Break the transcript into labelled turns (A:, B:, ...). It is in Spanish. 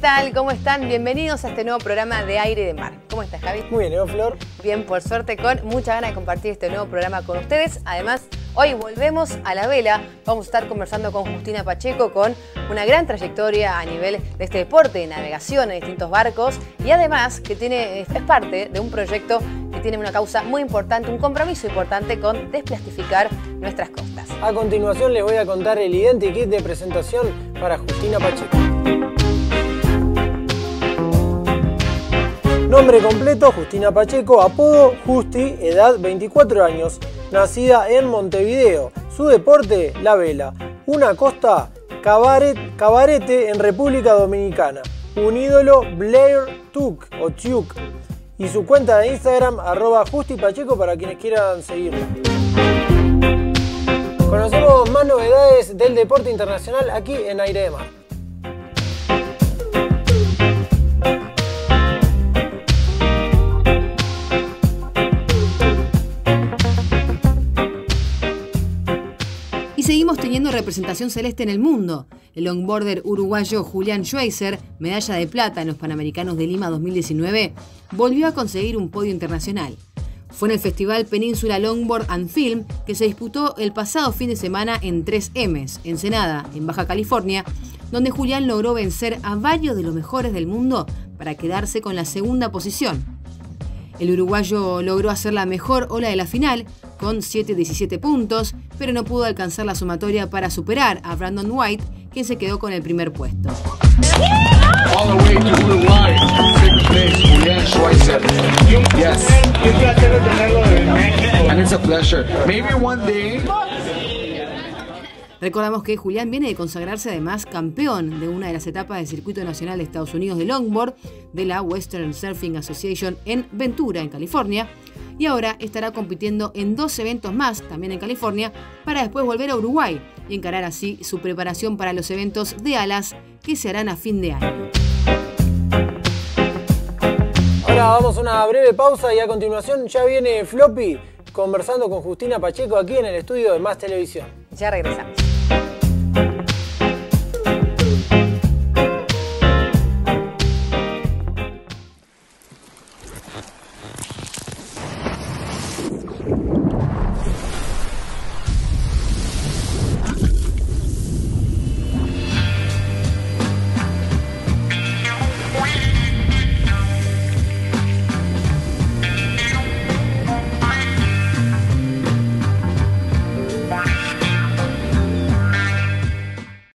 A: tal? ¿Cómo están? Bienvenidos a este nuevo programa de Aire de Mar. ¿Cómo estás, Javi?
B: Muy bien, ¿no, Flor?
A: Bien, por suerte, con mucha ganas de compartir este nuevo programa con ustedes. Además, hoy volvemos a la vela. Vamos a estar conversando con Justina Pacheco, con una gran trayectoria a nivel de este deporte, de navegación en distintos barcos y además que tiene, es parte de un proyecto que tiene una causa muy importante, un compromiso importante con desplastificar nuestras costas.
B: A continuación les voy a contar el identikit de presentación para Justina Pacheco. Nombre completo, Justina Pacheco, apodo Justi, edad 24 años, nacida en Montevideo. Su deporte, la vela. Una costa, cabaret, cabarete en República Dominicana. Un ídolo, Blair Tuk o Tuk. Y su cuenta de Instagram, arroba Justi Pacheco para quienes quieran seguirla. Conocemos más novedades del deporte internacional aquí en Aire de Mar.
A: Seguimos teniendo representación celeste en el mundo. El longboarder uruguayo Julián Schweizer, medalla de plata en los Panamericanos de Lima 2019, volvió a conseguir un podio internacional. Fue en el Festival Península Longboard and Film que se disputó el pasado fin de semana en 3Ms, Ensenada, en Baja California, donde Julián logró vencer a varios de los mejores del mundo para quedarse con la segunda posición. El uruguayo logró hacer la mejor ola de la final con 7-17 puntos, pero no pudo alcanzar la sumatoria para superar a Brandon White, quien se quedó con el primer puesto. Recordamos que Julián viene de consagrarse además campeón de una de las etapas del Circuito Nacional de Estados Unidos de Longboard de la Western Surfing Association en Ventura, en California, y ahora estará compitiendo en dos eventos más, también en California, para después volver a Uruguay y encarar así su preparación para los eventos de alas que se harán a fin de año.
B: Ahora vamos a una breve pausa y a continuación ya viene Floppy conversando con Justina Pacheco aquí en el estudio de Más Televisión.
A: Ya regresamos.